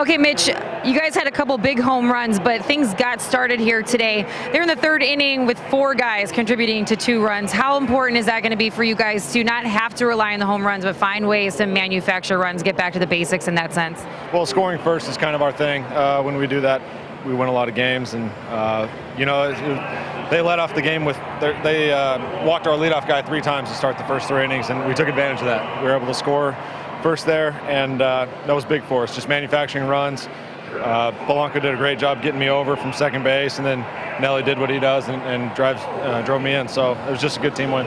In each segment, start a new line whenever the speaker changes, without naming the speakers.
Okay, Mitch, you guys had a couple big home runs, but things got started here today. They're in the third inning with four guys contributing to two runs. How important is that going to be for you guys to not have to rely on the home runs, but find ways to manufacture runs, get back to the basics in that sense?
Well, scoring first is kind of our thing. Uh, when we do that, we win a lot of games, and uh, you know, they let off the game with they uh, walked our leadoff guy three times to start the first three innings, and we took advantage of that. We were able to score first there, and uh, that was big for us. Just manufacturing runs. Uh, Polanco did a great job getting me over from second base, and then Nelly did what he does and, and drives, uh, drove me in. So it was just a good team win.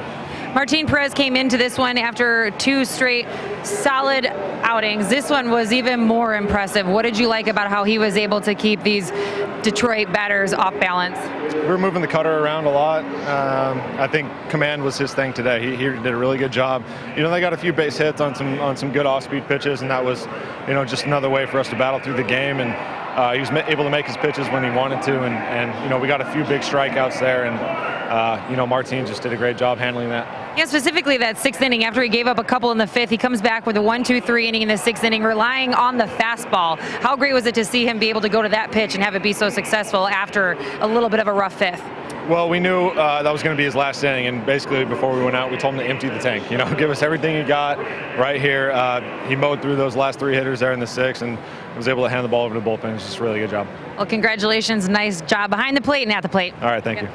Martin Perez came into this one after two straight solid outings. This one was even more impressive. What did you like about how he was able to keep these Detroit batters off balance?
We were moving the cutter around a lot. Um, I think command was his thing today. He, he, did a really good job. You know, they got a few base hits on some on some good off-speed pitches, and that was, you know, just another way for us to battle through the game. And uh, he was able to make his pitches when he wanted to, and, and you know, we got a few big strikeouts there, and uh, you know, Martin just did a great job handling that.
Yeah, specifically that sixth inning after he gave up a couple in the fifth, he comes back with a one, two, three inning in the sixth inning, relying on the fastball. How great was it to see him be able to go to that pitch and have it be so successful after a little bit of a rough fifth?
Well, we knew uh, that was going to be his last inning, and basically before we went out, we told him to empty the tank. You know, give us everything you got right here. Uh, he mowed through those last three hitters there in the sixth, and was able to hand the ball over to the bullpen. It was just a really good job.
Well, congratulations. Nice job behind the plate and at the plate.
All right, thank you.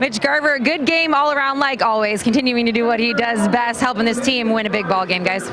Mitch Garver, good game all around like always, continuing to do what he does best, helping this team win a big ball game, guys.